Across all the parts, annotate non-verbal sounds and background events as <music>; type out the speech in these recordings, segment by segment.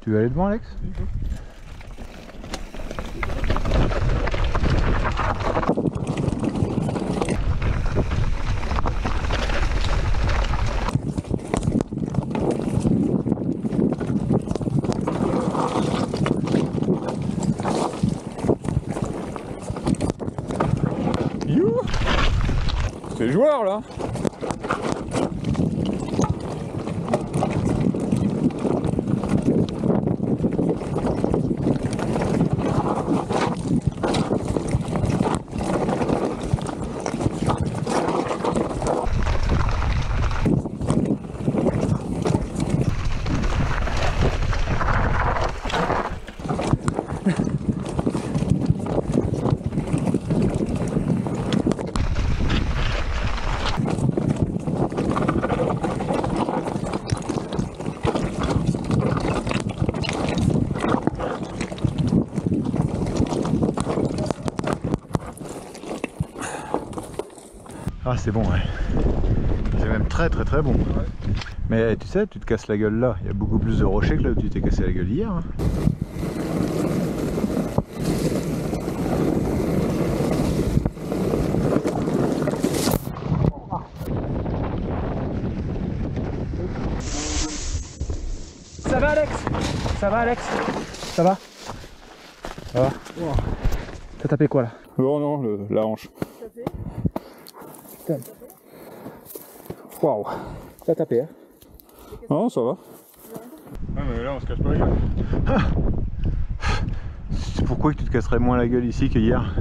Tu veux aller devant Alex? You C'est joueur là Ah c'est bon ouais. C'est même très très très bon. Mais tu sais, tu te casses la gueule là. Il y a beaucoup plus de rochers que là où tu t'es cassé la gueule hier. hein. Ça va Alex? Ça va Alex? Ça va? Ça va? T'as tapé quoi là? Non, non, le- la hanche. Waouh T'as tapé hein Non, ça va. Ah, mais là, on se cache pas la gueule. C'est pourquoi que tu te casserais moins la gueule ici que hier?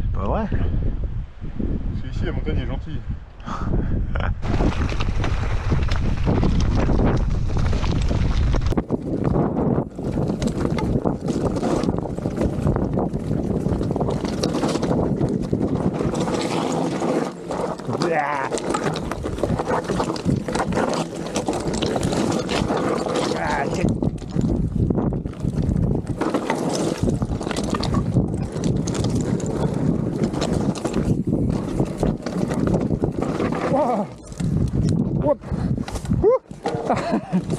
C'est pas vrai Parce qu'ici, la montagne est gentille. à. à chết wow. What? <laughs>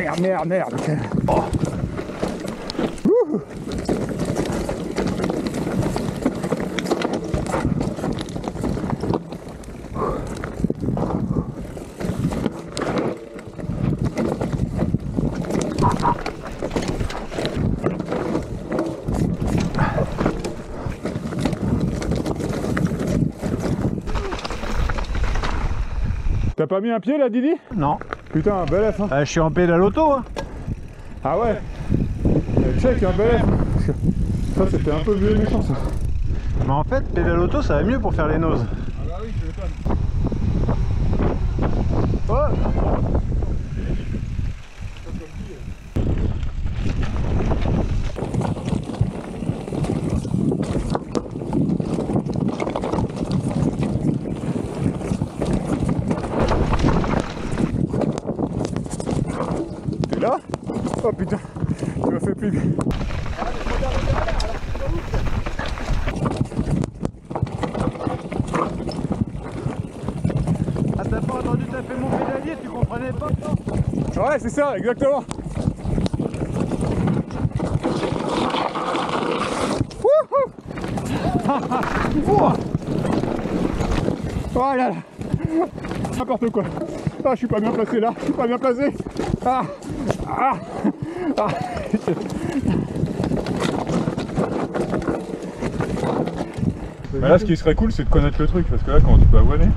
Merde, merde, merde Oh. T'as pas mis un pied là, Didi? Non. Putain, bel F, hein. Ah, je suis en pédale auto. Hein. Ah ouais Euh, Check, un bel F. Ça, c'était un peu vieux et méchant, ça. Mais en fait, pédale auto, ça va mieux pour faire les noses. Ah bah oui, je Oh putain, tu m'as fait plus. Ah t'as pas entendu taper mon pédalier, tu comprenais pas non Ouais c'est ça, exactement. <laughs> Oh là là. N'importe quoi. Ah je suis pas bien placé là, je suis pas bien placé. Ah. Ah. Ah Mais là, ce qui serait cool, c'est de connaître le truc, parce que là, quand tu peux avoiner,